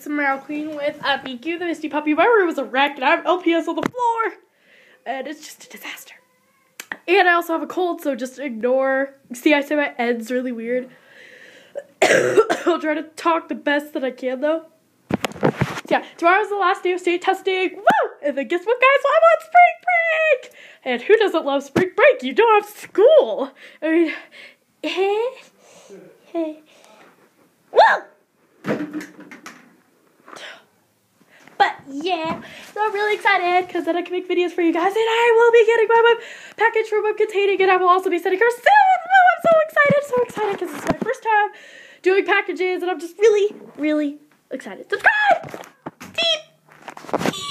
it's Marill Queen with a BQ, the Misty Puppy. My room is a wreck and I have LPS on the floor. And it's just a disaster. And I also have a cold, so just ignore. See, I say my N's really weird. I'll try to talk the best that I can, though. Yeah, tomorrow's the last day of state testing. Woo! And then guess what, guys? I'm on spring break! And who doesn't love spring break? You don't have school! I mean, hey, eh? hey. Eh? Woo! Yeah. So I'm really excited because then I can make videos for you guys. And I will be getting my web package from Web Containing and I will also be sending her soon. Oh, I'm so excited. So excited because it's my first time doing packages and I'm just really, really excited. Subscribe! Deep! Deep.